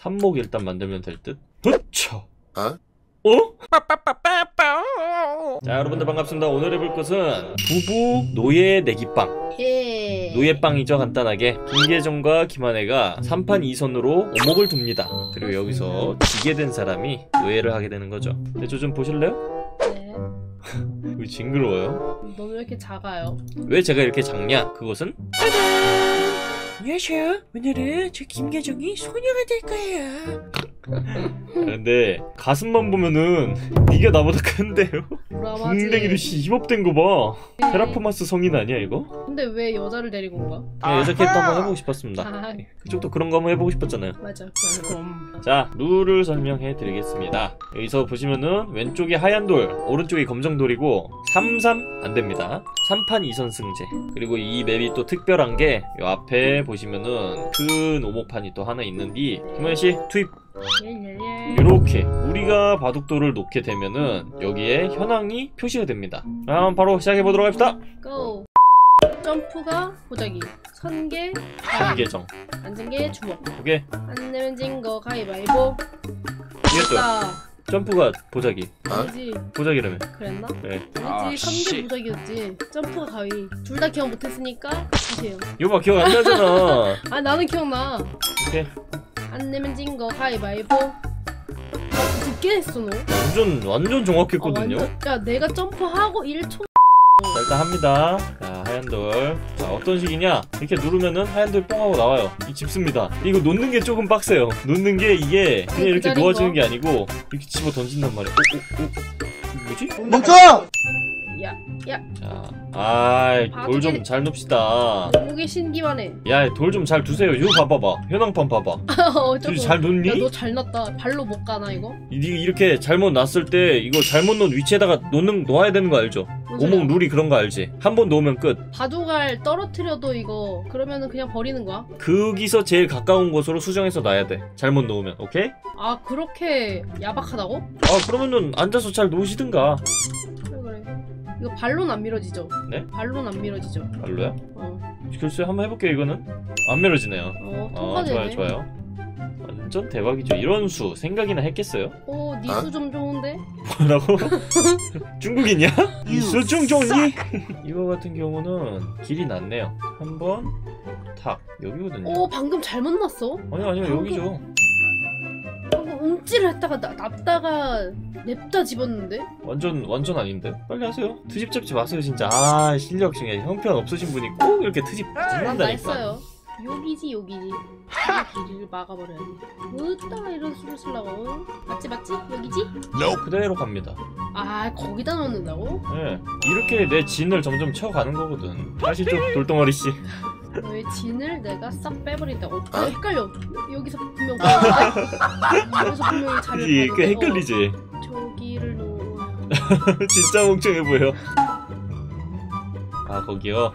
삽목 일단 만들면 될 듯? 흐차! 어? 어? 자 여러분들 반갑습니다 오늘 해볼 것은 부부 노예 내기빵 예. 노예빵이죠 간단하게 김계정과 김한혜가 3판 2선으로 오목을 둡니다 그리고 여기서 지게 된 사람이 노예를 하게 되는 거죠 근데 저 좀 보실래요? 네. 왜 징그러워요? 너무 왜 이렇게 작아요? 왜 제가 이렇게 작냐? 그것은 안녕하세요 오늘은 저 김계정이 소녀가 될 거예요 근데 가슴만 보면은 네가 나보다 큰데요? 브라마지. 궁뎅이로 씨 힙업된 거 봐 테라포마스 성인 아니야 이거? 근데 왜 여자를 데리고 온 거야? 그냥 여자 캐릭터 한번 해보고 싶었습니다 아, 그쪽도 그런 거 한번 해보고 싶었잖아요 맞아. 자 룰을 설명해 드리겠습니다 여기서 보시면은 왼쪽이 하얀 돌 오른쪽이 검정 돌이고 3-3 안 됩니다 3판 2선 승제 그리고 이 맵이 또 특별한 게요 앞에 보시면은 큰 오목판이 또 하나 있는데 김원씨 투입 예예예. 이렇게 우리가 바둑돌을 놓게 되면은 여기에 현황이 표시가 됩니다 그럼 바로 시작해 보도록 합시다 고. 점프가 보자기. 선계 한계정 앉은 게 주먹. 오케이 안 내면 진 거 가위바위보. 이겼죠 아, 점프가 보자기 아니지. 보자기라며 그랬나? 네 아니지. 선계 보자기였지. 점프가 가위. 둘 다 기억 못했으니까 다시 해요. 이거 봐 기억 안 나잖아 아 나는 기억나. 오케이 안 내면 진 거 가위바위보. 아, 듣게 했어 너. 완전 완전 정확했거든요 아, 완전- 야 내가 점프하고 1초 자 일단 합니다 자 하얀돌 자 어떤 식이냐 이렇게 누르면은 하얀돌 뻥 하고 나와요 이 집습니다 이거 놓는 게 조금 빡세요 놓는 게 이게 그냥 그 이렇게 놓아지는 거? 게 아니고 이렇게 집어 던진단 말이야 오, 오, 오. 뭐지? 멈춰! 야, 야, 자 아이 아, 돌좀 저게- 잘 놉시다 목에 신기만 해. 야 돌 좀 잘 두세요 이거 봐봐봐 현황판 봐봐 어, 둘이 잘 놓니? 야, 너잘 났다. 발로 못 가나 이거? 이- 이렇게 잘못 놨을 때 이거 잘못 놓은 위치에다가 놓는, 놓아야 되는 거 알죠? 뭔 소리야? 오목 룰이 그런 거 알지? 한 번 놓으면 끝 바둑알 떨어뜨려도 이거 그러면은 그냥 버리는 거야? 거기서 제일 가까운 곳으로 수정해서 놔야 돼 잘못 놓으면 오케이? 아 그렇게 야박하다고? 아 그러면은 앉아서 잘 놓으시든가. 이거 발로는 안 밀어지죠? 네? 발로는 안 밀어지죠? 별로야? 어, 글쎄 한번 해볼게요 이거는 안 밀어지네요 어 아 통과되네. 좋아요 좋아요 완전 대박이죠 이런 수 생각이나 했겠어요? 오, 어, 니수 좀 좋은데? 뭐라고? 중국이냐? 수중 좋니? 이거 같은 경우는 길이 낮네요 한번 탁 여기거든요 오, 방금 잘못 났어. 아니 아니요 방금- 여기죠 움찔을 했다가 나, 납다가 냅다 집었는데? 완전 완전 아닌데 빨리 하세요 트집 잡지 마세요 진짜 아 실력 중에 형편 없으신 분이 꼭 이렇게 트집 난 잡는다니까 했어요. 여기지 여기지. 이 길을 막아버려야지. 으따 이런 수를 쓰려고. 응? 맞지 맞지? 여기지? 그대로 갑니다 아 거기다 넣는다고? 예 이렇게 내 진을 점점 쳐가는 거거든 아시죠 돌덩어리 씨 너의 진을 내가 싹 빼버린다고. 아, 어? 헷갈려. 여기서 분명? 여기서 분명히 자리를 그지 헷갈리지 어, 저기를 놓. 진짜 멍청해 보여 아 거기요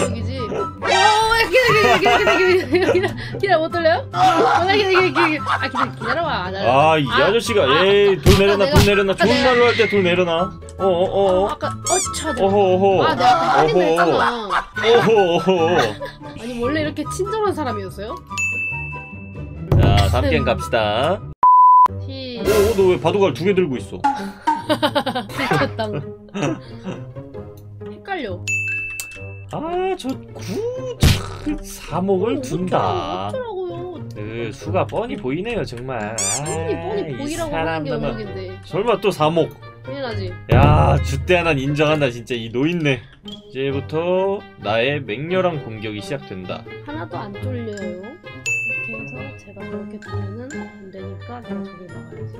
여기지? 오, 기다려, 기다려, 기다려, 기다려, 기다려, 기다려, 못 돌려요? 아, 기다려, 기다려, 기다려, 아, 기다려, 기다려봐. 나- 아이 아, 아저씨가 아, 에이 돌 내려놔 돌 내려놔 좋은 말로 할 때 돌 내려놔 어, 어어어 아까 어차 내가 어허 어허 아 내가 어허 했잖아 어허 어허 아니 원래 이렇게 친절한 사람이었어요? 자 다음 게임 갑시다 시... 오너 왜 바둑알 두 개 들고 있어 됐다 헷갈려 아저 구... 사목을 둔다. 어쩌라고요? 그 수가 뻔히 보이네요 정말. 뻔히 보이라고 하는 게. 음악인데 설마 또 사목? 당연하지. 야 주대 하나 인정한다 진짜. 이 노인네. 이제부터 나의 맹렬한 공격이 시작된다. 하나도 안 쫄려요. 이렇게 해서 제가 저렇게 두면은 안 되니까 내가 저길 막아야지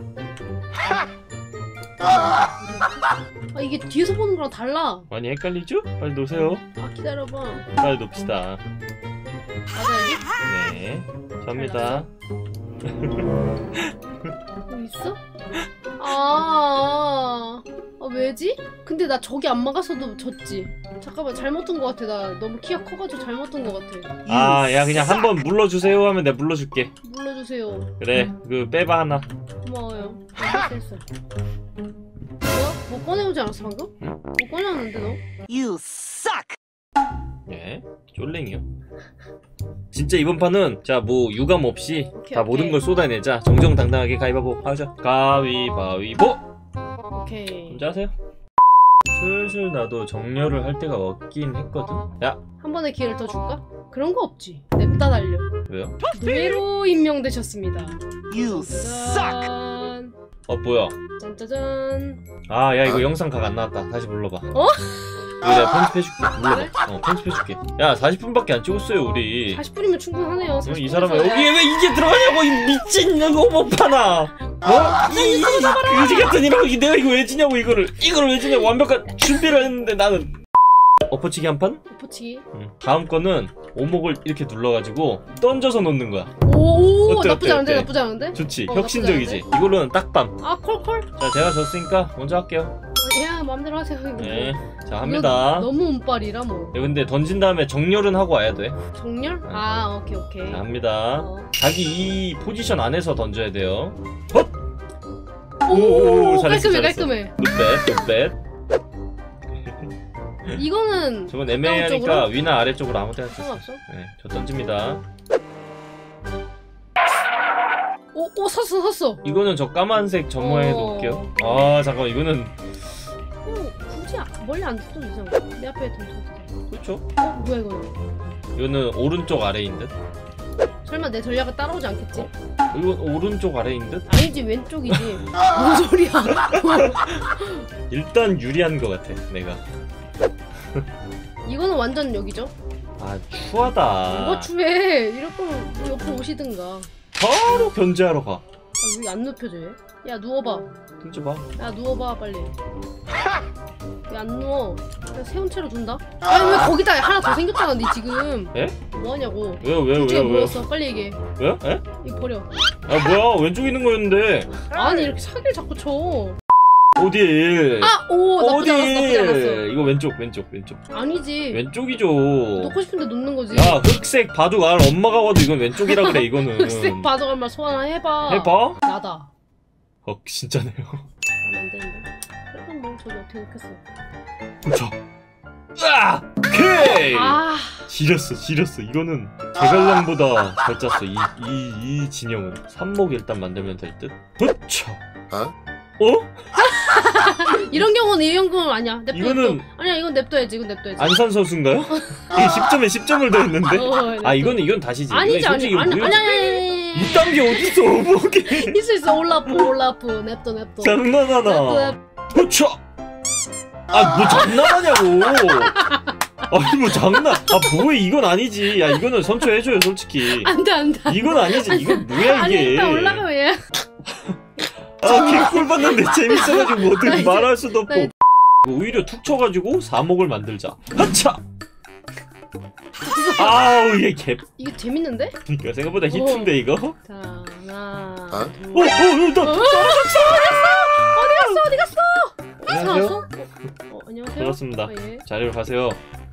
아 이게 뒤에서 보는 거랑 달라 많이 헷갈리죠? 빨리 놓으세요 아 기다려봐 빨리 놉시다 맞아? 네 접니다 여기 있어? 아, 아 왜지? 근데 나 저기 안 막아서도 졌지 잠깐만 잘못 둔거 같아 나 너무 키가 커가지고 잘못 둔거 같아 아 야 그냥 한 번 물러주세요 하면 내가 물러줄게 물러주세요 그래 그 빼봐 하나 고마워요 아, 됐어 뭐야? 뭐 꺼내오지 않았어 방금? 뭐 꺼내왔는데 너? You suck! 예, 쫄랭이요. 진짜 이번 판은 자 뭐 유감 없이 오케이, 다 오케이. 모든 걸 쏟아내자 정정당당하게 가위바위보 하자. 가위바위보. 오케이. 먼저 하세요. 슬슬 나도 정렬을 할 때가 왔긴 했거든. 야 한 번의 기회를 더 줄까? 그런 거 없지. 냅다 달려. 왜요? 뇌로 임명되셨습니다. You 짠. 어 뭐야? 짠짜잔. 아 야 이거 영상 각 안 나왔다. 다시 불러봐. 어? 내가 편집해줄게. 불러봐. 어 편집해줄게. 야 40분밖에 안 찍었어요 우리. 40분이면 충분하네요. 어, 40분 이 사람은. 여기에 왜 이게 들어가냐고 이 미친 오버파나 어? 이 그지 같은 이라고 내가 이거 왜 지냐고 이거를 이거를 왜 지냐고 완벽한 준비를 했는데 나는 엎어치기 한 판? 엎어치기. 응. 다음 거는 오목을 이렇게 눌러가지고 던져서 놓는 거야 오, 어때, 나쁘지 어때, 않은데, 어때? 나쁘지 않은데? 좋지 어, 혁신적이지 이걸로는 딱밤 아, 콜콜. 자 제가 졌으니까 먼저 할게요 야, 마음대로 하세요. 이거. 네 자 이거 합니다 너무 운빨이라 뭐. 야, 근데 던진 다음에 정렬은 하고 와야 돼 정렬? 아, 오케이, 오케이. 자, 합니다 어. 자기 이 포지션 안에서 던져야 돼요 오, 오, 잘했어, 깔끔해, 잘했어. 깔끔해. 굿뱃 굿뱃 이거는 저건 애매하니까 쪽으로? 위나 아래쪽으로 아무 데나 쳤어 상관없어? 네, 저 던집니다 오, 오, 섰어, 섰어. 이거는 저 까만색 점화해 어. 놓을게요 아 잠깐만 이거는 어, 굳이 아- 멀리 안 둬도 되잖아. 내 앞에 던져도 돼. 그렇죠 어, 뭐야, 이거는? 이거는 오른쪽 아래인 듯 설마 내 전략을 따라오지 않겠지? 이건 오른쪽 아래인 듯 아니지, 왼쪽이지. 뭔 소리야. 일단 유리한 것 같아 내가 이거는 완전 여기죠? 아 추하다 뭐가 추해. 이럴 거면 뭐 옆으로 오시든가. 바로 견제하러 가 아, 왜안 눕혀져, 얘? 야, 누워봐. 던져봐 야, 누워봐, 빨리. 왜 안 누워? 그냥 세운 채로 둔다? 아니, 왜 거기다 하나 더 생겼잖아, 니 지금. 에? 뭐하냐고. 왜요 왜요 둘 중에 왜요 왜요 뭐였어? 빨리 얘기해. 왜요? 에? 이거 버려. 아 뭐야 왼쪽 있는 거였는데 아니, 이렇게 사기를 자꾸 쳐. 어디 아! 오! 나쁘지 않았어, 나쁘지 않았어. 이거 왼쪽 왼쪽 왼쪽 아니지. 왼쪽이죠 놓고 싶은데 놓는 거지. 야 흑색 바둑 알 엄마가 봐도 이건 왼쪽이라 그래 이거는 흑색 바둑 한번 소환 해봐. 해봐 나다. 어 진짜네요 안 되는데. 그래도 뭐, 저도 어떻게. 자 으아! 오케이 아, 지렸어 지렸어 이거는 제갈량보다 잘 짰어 이, 이, 이 진영은 삽목 일단 만들면 될듯 흐차 어? 어? 이런 경우는 이런 경우는 아니야. 냅둬, 이거는- 냅둬. 아니야, 이건 냅둬야지, 이건 냅둬야지. 안산 선수인가요? 이게 10점에 10점을 더했는데 어, 아 냅둬. 이거는 이건 다시지 아니지, 이건 아니, 솔직히 아니. 아니, 아니. 이딴 게 어딨어 오목에 있어, 있어. 올라프, 올라프. 냅둬, 냅둬. 장난하나. 흐차 아뭐 장난하냐고 아니 뭐 장난 아 뭐해 이건 아니지 야 이거는 선처해줘요 솔직히 안 돼, 안 돼. 안 돼. 이건 아니지 이건 뭐야 아니, 이게 일단 올라가, 왜. 아 개꿀 봤는데 재밌어가지고 뭐든 말할 수도 나 없고 오히려 툭 쳐가지고 사목을 만들자 하차 아우 이게 개 이거 재밌는데? 그러니까 생각보다 히트인데 이거 어? 자, 하나, 어? 둘. 어? 어? 나 어디 갔어? 어디 갔어? 안녕하세요? 어, 안녕하세요. 반갑습니다 어, 예. 자리로 가세요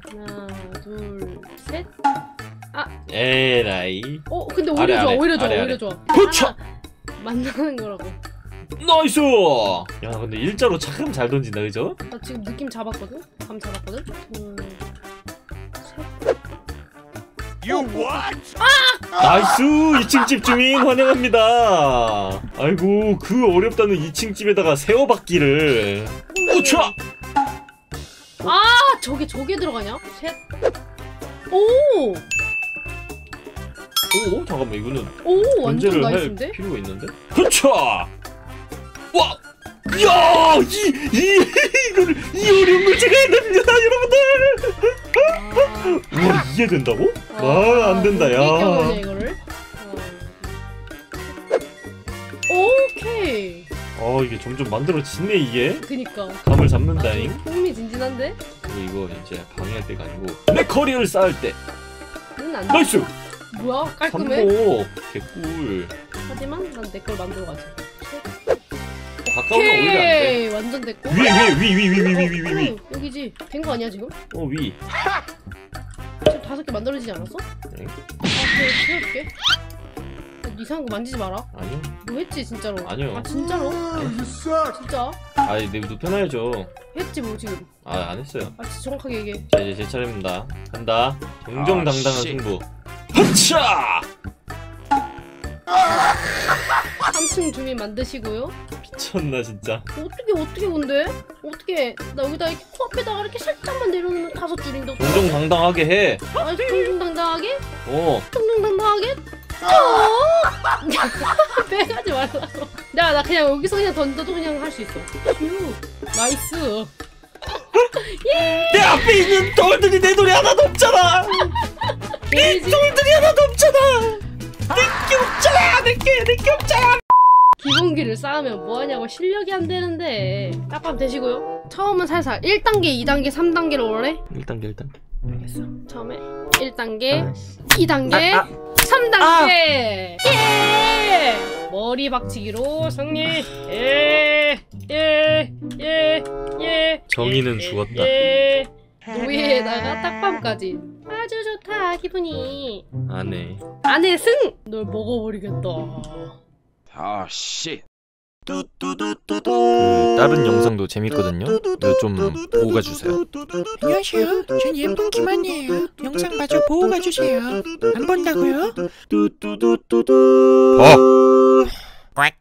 하나, 둘, 셋. 에라이 어, 근데 오히려 아래, 좋아, 아래, 오히려 좋아, 아래, 오히려. 좋아. 그쵸! 만나는 거라고. nice 야 근데 일자로 참잘 던진다 그죠? 나 지금 느낌 잡았거든? 감 잡았거든? 둘, nice! 2층 집 주민 환영합니다. 아이고 그 어렵다는 2층 집에다가 세워박기를. 우차! 아, 저게, 저게 들어가냐? 셋. 오! 오 잠깐만 이거는 오, 완전 nice인데? 필요가 있는데? 그쵸 와 야! 이, 이, 이거를, 이 어려운 걸 제가 해냅니다, 여러분들! 아, 우와, 이게 된다고? 아, 와, 안 된다, 어떻게 경험해, 야. 이거를? 어. 오케이. 어, 이게 점점 만들어지네, 이게. 그니까. 감을 잡는다잉. 아주 흥미진진한데? 그리고 이거 이제 방해할 때가 아니고, 내 커리어를 쌓을 때. 안 돼. nice! 뭐야? 깔끔해? 삼목 개꿀. 하지만 난 내 걸 만들어 가지. 가까우면 오히려 안 돼. 완전 됐고 위에 위에 위 위 위 위 위 위 위. 위. 어, 어 여기지 된 거 아니야 지금? 어 위. 지금 다섯 개 만들어지지 않았어? 아, 네. 아 그래 채울게 이상한 거 만지지 마라 아니요. 너 했지 진짜로 아니요. 아 진짜로? 음, 진짜? 아니 내일도 편하죠. 했지 뭐 지금 아안 했어요. 아 진짜 정확하게 얘기. 자 이제 제 차례입니다. 간다. 정정당당한 아, 승부. 헛차. 3층 주민 만드시고요 미쳤나 진짜? 어떻게 어떻게 뭔데? 어떻게? 나 여기다 이렇게 코앞에다가 이렇게 살짝만 내려놓으면 다섯 줄인데 어떡해? 정정당당하게 해. 아 정정당당하게? 어, 정정당당하게? 어? 빼가지 말라고. 야 나 그냥 여기서 그냥 던져도 그냥 할 수 있어. 휴 nice. 내 앞에 있는 돌들이 내 돌이 하나도 없잖아. damage. 돌들이 하나도 없잖아. 내 게 없잖아 내 게 내 게 없잖아 기본기를 쌓으면 뭐하냐고 실력이 안 되는데. 딱밤 되시고요. 처음은 살살 1단계 2단계 3단계를 원래? 1단계 1단계. 알겠어. 처음에 1단계 2단계 3단계. 예! 머리 박치기로 승리. 예, 예예예예 정의는 죽었다. 예! 노예에다가 딱밤까지. 아주 좋다 기분이. 안해 안에 승널 먹어버리겠다 Oh shit. 그 다른 영상도 재밌거든요 이거 좀 보고 가주세요 안녕하세요. 전 예쁜 김한이에요. 영상 마저 보고 가주세요. 안 본다고요? 어 꽉.